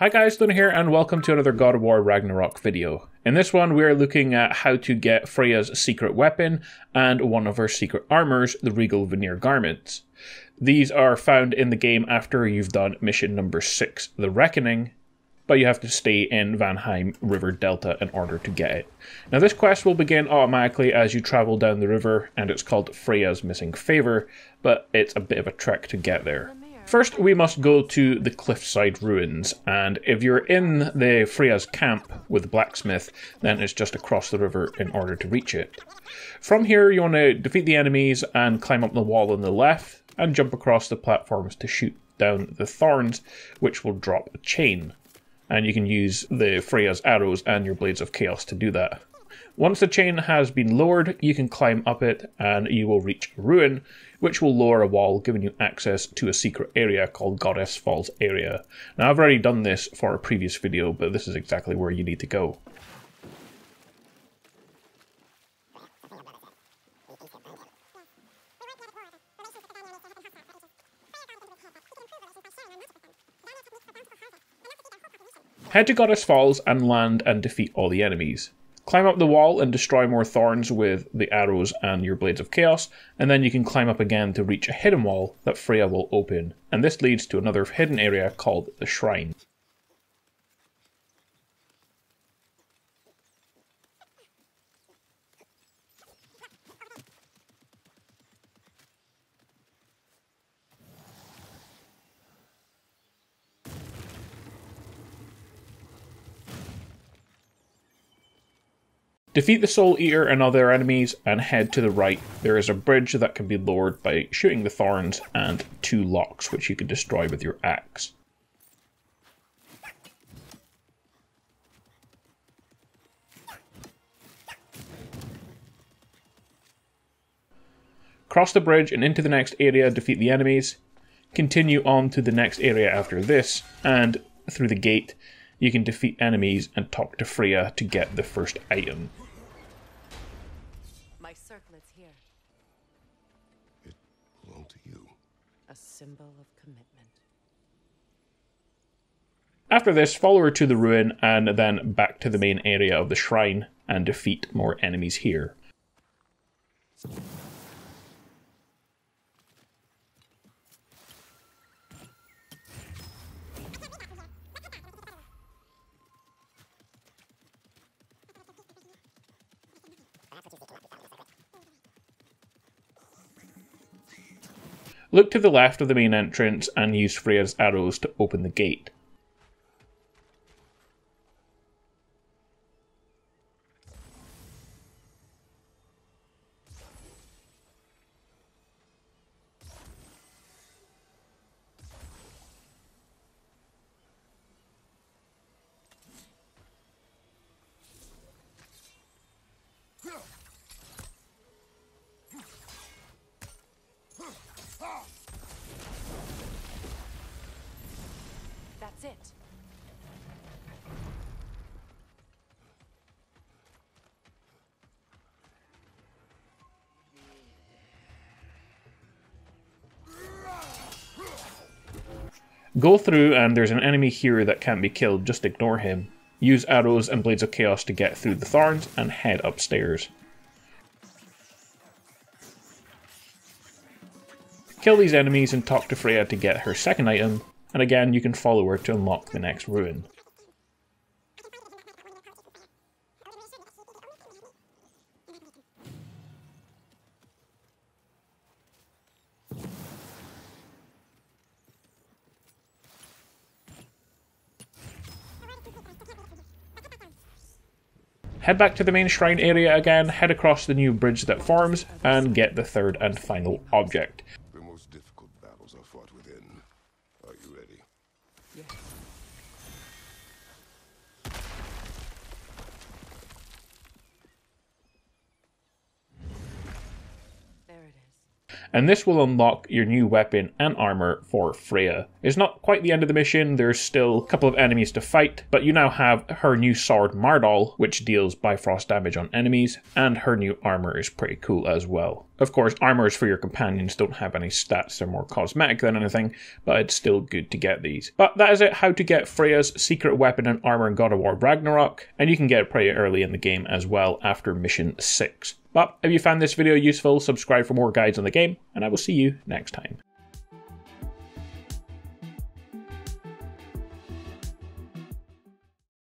Hi guys, Luna here and welcome to another God of War Ragnarok video. In this one we are looking at how to get Freya's secret weapon and one of her secret armors, the Regal Vanir Garments. These are found in the game after you've done mission number 6, The Reckoning, but you have to stay in Vanaheim River Delta in order to get it. Now this quest will begin automatically as you travel down the river and it's called Freya's Missing Favour, but it's a bit of a trek to get there. First, we must go to the cliffside ruins, and if you're in the Freya's camp with the blacksmith, then it's just across the river in order to reach it. From here, you want to defeat the enemies and climb up the wall on the left, and jump across the platforms to shoot down the thorns, which will drop a chain. And you can use the Freya's arrows and your Blades of Chaos to do that. Once the chain has been lowered, you can climb up it and you will reach ruin, which will lower a wall, giving you access to a secret area called Goddess Falls area. Now, I've already done this for a previous video, but this is exactly where you need to go. Head to Goddess Falls and land and defeat all the enemies. Climb up the wall and destroy more thorns with the arrows and your blades of chaos, and then you can climb up again to reach a hidden wall that Freya will open, and this leads to another hidden area called the Shrine. Defeat the Soul Eater and other enemies and head to the right. There is a bridge that can be lowered by shooting the thorns and two locks which you can destroy with your axe. Cross the bridge and into the next area, defeat the enemies. Continue on to the next area after this, and through the gate, you can defeat enemies and talk to Freya to get the first item. My circlet's here. It belonged to you. A symbol of commitment. After this, follow her to the ruin and then back to the main area of the shrine and defeat more enemies here. Look to the left of the main entrance and use Freya's arrows to open the gate. That's it. Go through and there's an enemy here that can't be killed, just ignore him. Use arrows and blades of chaos to get through the thorns and head upstairs. Kill these enemies and talk to Freya to get her second item, and again you can follow her to unlock the next ruin. Head back to the main shrine area again, head across the new bridge that forms, and get the third and final object. The most difficult battles are fought within. Are you ready? And this will unlock your new weapon and armor for Freya. It's not quite the end of the mission, there's still a couple of enemies to fight, but you now have her new sword Mardoll, which deals Bifrost damage on enemies, and her new armor is pretty cool as well. Of course, armors for your companions don't have any stats, they're more cosmetic than anything, but it's still good to get these. But that is it how to get Freya's secret weapon and armor in God of War Ragnarok, and you can get it pretty early in the game as well after mission 6. But if you found this video useful, subscribe for more guides on the game, and I will see you next time.